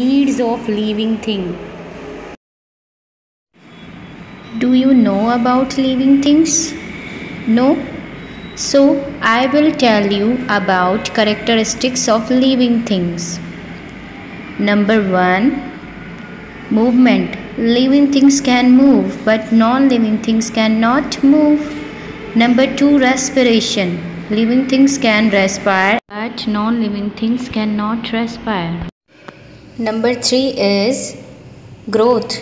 Needs of living thing. Do you know about living things? No? So I will tell you about characteristics of living things. Number 1 Movement. Living things can move but non-living things cannot move. Number 2 Respiration. Living things can respire but non-living things cannot respire. Number 3 is growth.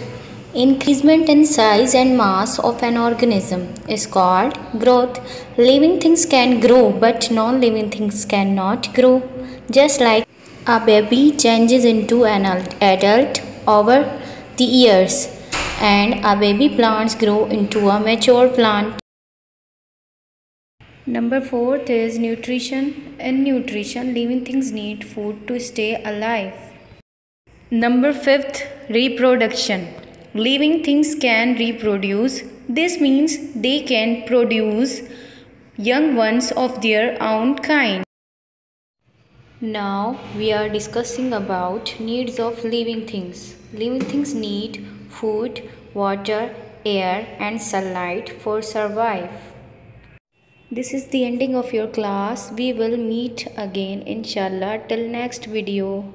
Increasement in size and mass of an organism is called growth. Living things can grow but non-living things cannot grow. Just like a baby changes into an adult over the years and a baby plants grow into a mature plant. Number fourth is nutrition. In nutrition, living things need food to stay alive. Number fifth, reproduction. Living things can reproduce. This means they can produce young ones of their own kind. Now we are discussing about needs of living things. Living things need food, water, air and sunlight for survive. This is the ending of your class. We will meet again inshallah till next video.